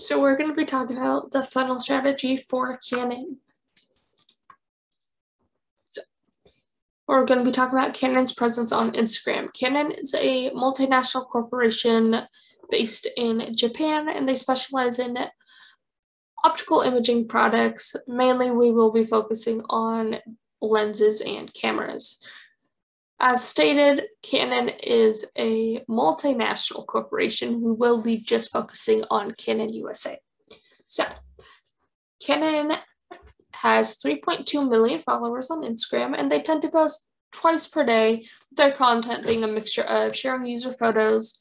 So we're going to be talking about the funnel strategy for Canon. So we're going to be talking about Canon's presence on Instagram. Canon is a multinational corporation based in Japan, and they specialize in optical imaging products. Mainly, we will be focusing on lenses and cameras. As stated, Canon is a multinational corporation. We will be just focusing on Canon USA. So, Canon has 3.2 million followers on Instagram, and they tend to post twice per day, their content being a mixture of sharing user photos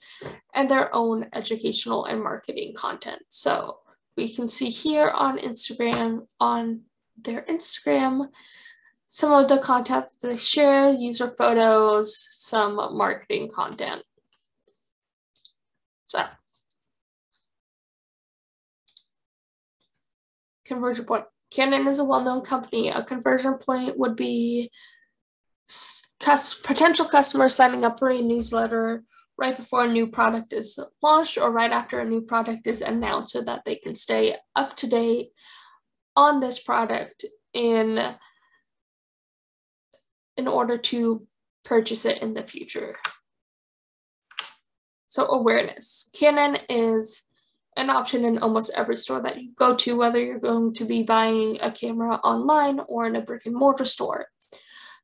and their own educational and marketing content. So, we can see here on Instagram, on their Instagram, some of the content they share, user photos, some marketing content. So, conversion point. Canon is a well-known company. A conversion point would be potential customers signing up for a newsletter right before a new product is launched or right after a new product is announced so that they can stay up to date on this product in in order to purchase it in the future. So awareness. Canon is an option in almost every store that you go to, whether you're going to be buying a camera online or in a brick and mortar store.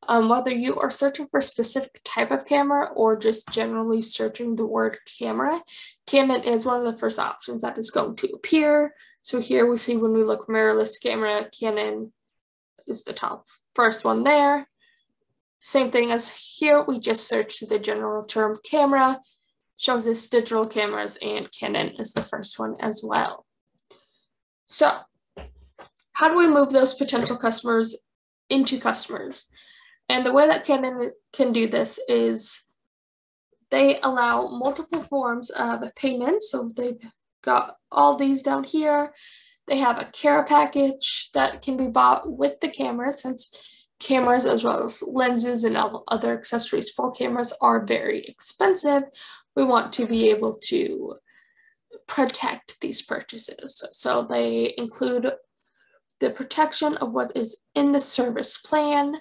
Um, whether you are searching for a specific type of camera or just generally searching the word camera, Canon is one of the first options that is going to appear. So here we see when we look mirrorless camera, Canon is the top first one there. Same thing as here, we just searched the general term camera, shows us digital cameras, and Canon is the first one as well. So, how do we move those potential customers into customers? And the way that Canon can do this is they allow multiple forms of payment. So they've got all these down here. They have a care package that can be bought with the camera since cameras as well as lenses and other accessories for cameras are very expensive. We want to be able to protect these purchases. So they include the protection of what is in the service plan.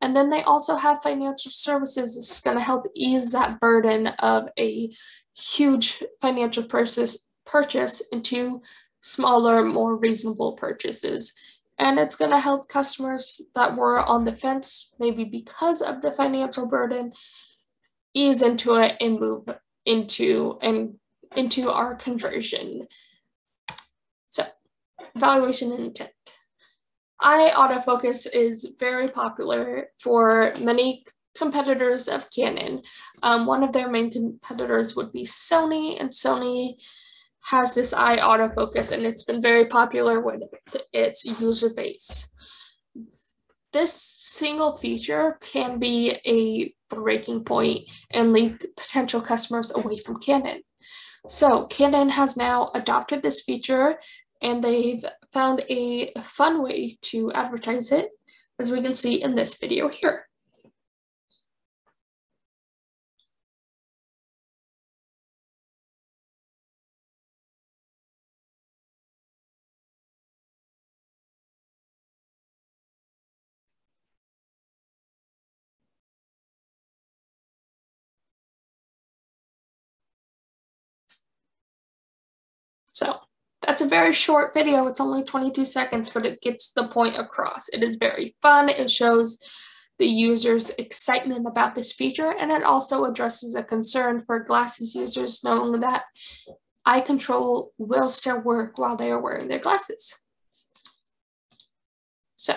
And then they also have financial services. This is going to help ease that burden of a huge financial purchase, purchase into smaller, more reasonable purchases and it's going to help customers that were on the fence, maybe because of the financial burden, ease into it and move into and into our conversion. So, evaluation and intent. Eye autofocus is very popular for many competitors of Canon. Um, one of their main competitors would be Sony, and Sony has this eye autofocus and it's been very popular with its user base. This single feature can be a breaking point and lead potential customers away from Canon. So Canon has now adopted this feature and they've found a fun way to advertise it, as we can see in this video here. That's a very short video. It's only 22 seconds, but it gets the point across. It is very fun. It shows the user's excitement about this feature, and it also addresses a concern for glasses users knowing that eye control will still work while they are wearing their glasses. So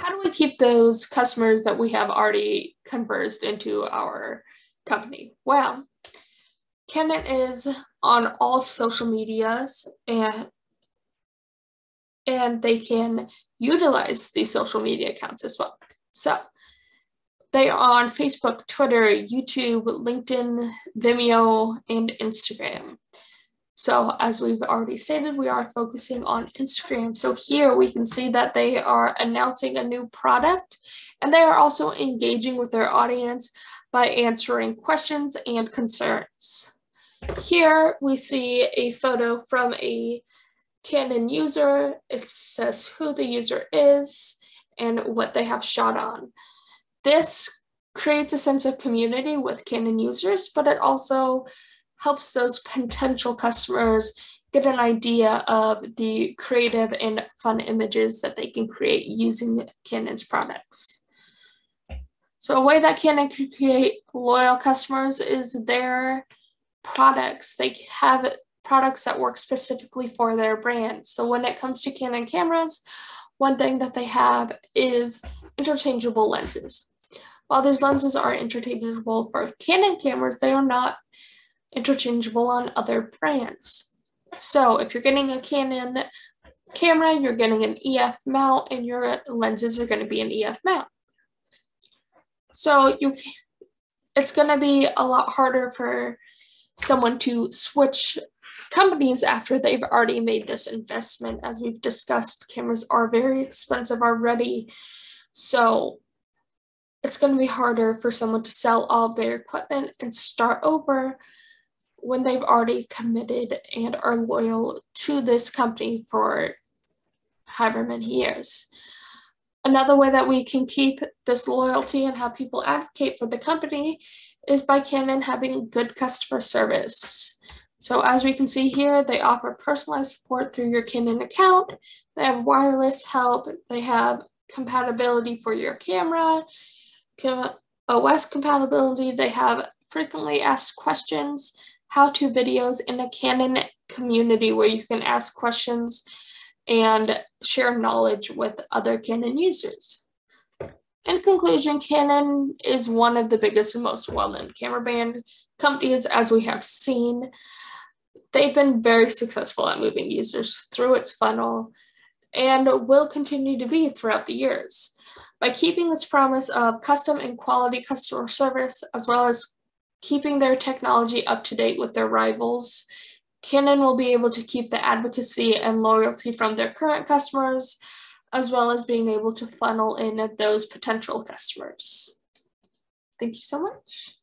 how do we keep those customers that we have already conversed into our company? Well, Canon is on all social medias and and they can utilize these social media accounts as well. So they are on Facebook, Twitter, YouTube, LinkedIn, Vimeo, and Instagram. So as we've already stated, we are focusing on Instagram. So here we can see that they are announcing a new product and they are also engaging with their audience by answering questions and concerns. Here we see a photo from a Canon user. It says who the user is and what they have shot on. This creates a sense of community with Canon users, but it also helps those potential customers get an idea of the creative and fun images that they can create using Canon's products. So a way that Canon can create loyal customers is their products. They have products that work specifically for their brand. So when it comes to Canon cameras, one thing that they have is interchangeable lenses. While these lenses are interchangeable for Canon cameras, they are not interchangeable on other brands. So if you're getting a Canon camera, you're getting an EF mount and your lenses are going to be an EF mount. So you it's going to be a lot harder for someone to switch companies after they've already made this investment. As we've discussed, cameras are very expensive already. So it's going to be harder for someone to sell all their equipment and start over when they've already committed and are loyal to this company for however many years. Another way that we can keep this loyalty and have people advocate for the company is by Canon having good customer service. So as we can see here, they offer personalized support through your Canon account. They have wireless help. They have compatibility for your camera, OS compatibility. They have frequently asked questions, how-to videos in a Canon community where you can ask questions and share knowledge with other Canon users. In conclusion, Canon is one of the biggest and most well-known camera brand companies as we have seen. They've been very successful at moving users through its funnel and will continue to be throughout the years. By keeping its promise of custom and quality customer service, as well as keeping their technology up to date with their rivals, Canon will be able to keep the advocacy and loyalty from their current customers, as well as being able to funnel in those potential customers. Thank you so much.